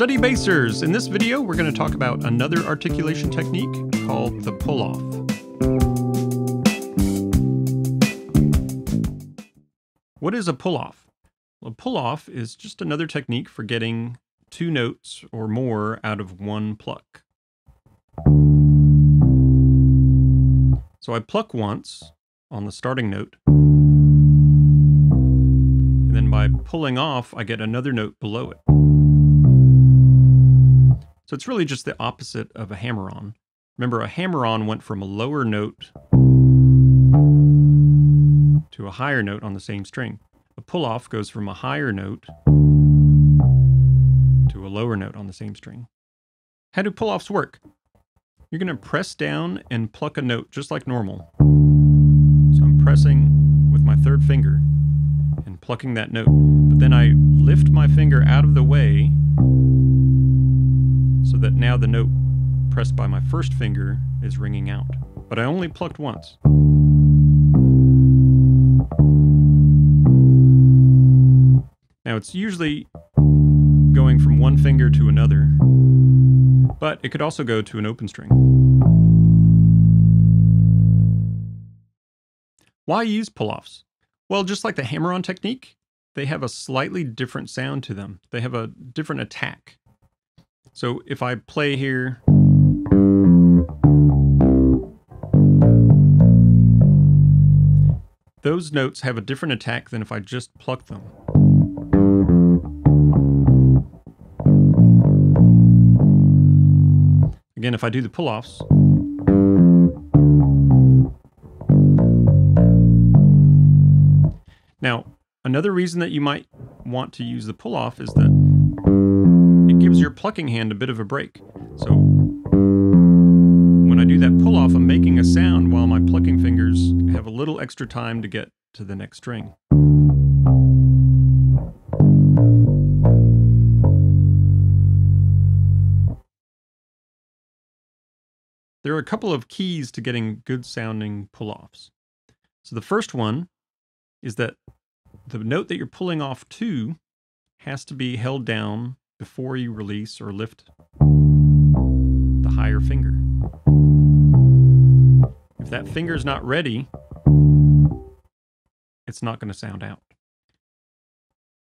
Basers! In this video, we're going to talk about another articulation technique called the pull-off. What is a pull-off? A pull-off is just another technique for getting two notes or more out of one pluck. So I pluck once on the starting note, and then by pulling off, I get another note below it. So it's really just the opposite of a hammer-on. Remember, a hammer-on went from a lower note to a higher note on the same string. A pull-off goes from a higher note to a lower note on the same string. How do pull-offs work? You're going to press down and pluck a note just like normal. So I'm pressing with my third finger and plucking that note. But then I lift my finger out of the way now the note pressed by my first finger is ringing out. But I only plucked once. Now it's usually going from one finger to another, but it could also go to an open string. Why use pull-offs? Well, just like the hammer-on technique, they have a slightly different sound to them. They have a different attack. So if I play here, those notes have a different attack than if I just pluck them. Again, if I do the pull-offs, now another reason that you might want to use the pull-off is that gives your plucking hand a bit of a break. So when I do that pull off, I'm making a sound while my plucking fingers have a little extra time to get to the next string. There are a couple of keys to getting good sounding pull offs. So the first one is that the note that you're pulling off to has to be held down before you release or lift the higher finger. If that finger is not ready, it's not going to sound out.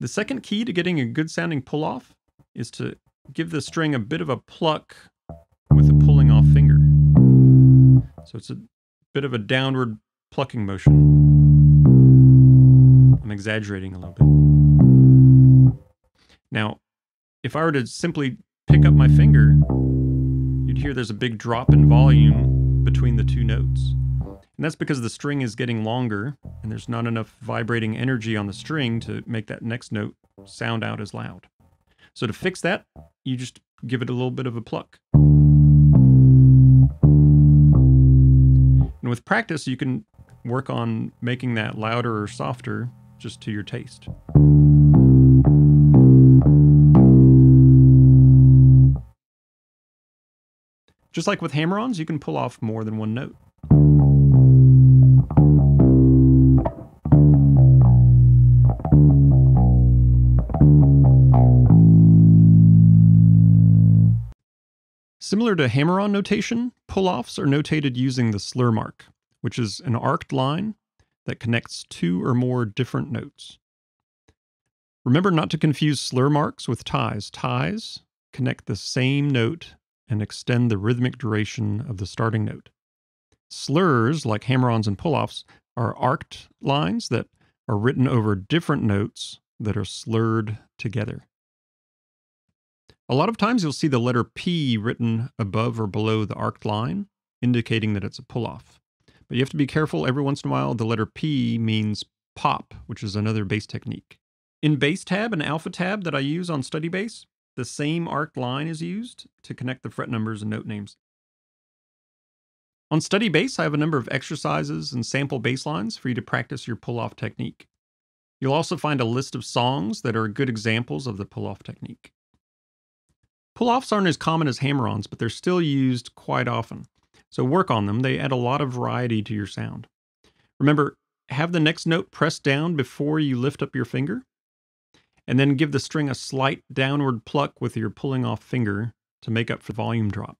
The second key to getting a good sounding pull off is to give the string a bit of a pluck with a pulling off finger. So it's a bit of a downward plucking motion. I'm exaggerating a little bit. Now, if I were to simply pick up my finger, you'd hear there's a big drop in volume between the two notes. And that's because the string is getting longer and there's not enough vibrating energy on the string to make that next note sound out as loud. So to fix that, you just give it a little bit of a pluck. And with practice, you can work on making that louder or softer just to your taste. Just like with hammer-ons, you can pull off more than one note. Similar to hammer-on notation, pull-offs are notated using the slur mark, which is an arced line that connects two or more different notes. Remember not to confuse slur marks with ties. Ties connect the same note and extend the rhythmic duration of the starting note. Slurs, like hammer-ons and pull-offs, are arced lines that are written over different notes that are slurred together. A lot of times you'll see the letter P written above or below the arced line, indicating that it's a pull-off. But you have to be careful every once in a while. The letter P means pop, which is another bass technique. In bass tab and alpha tab that I use on StudyBass, the same arced line is used to connect the fret numbers and note names. On StudyBass, I have a number of exercises and sample bass lines for you to practice your pull-off technique. You'll also find a list of songs that are good examples of the pull-off technique. Pull-offs aren't as common as hammer-ons, but they're still used quite often. So work on them. They add a lot of variety to your sound. Remember, have the next note pressed down before you lift up your finger and then give the string a slight downward pluck with your pulling off finger to make up for the volume drop.